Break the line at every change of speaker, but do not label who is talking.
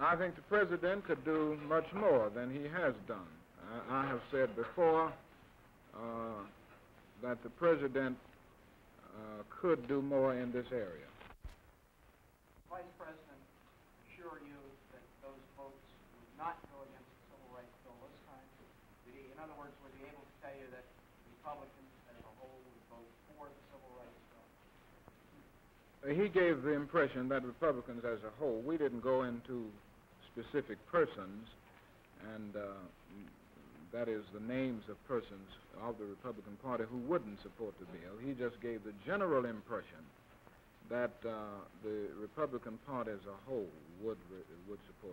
I think the president could do much more than he has done. I, I have said before uh, that the president uh, could do more in this area.
Vice President assure you that those votes would not go against the civil rights bill this time? Did he, in other words, was he able to tell you that Republicans as a whole would vote for the civil rights bill?
He gave the impression that Republicans as a whole, we didn't go into specific persons, and uh, that is the names of persons of the Republican Party who wouldn't support the bill. He just gave the general impression that uh, the Republican Party as a whole would would support.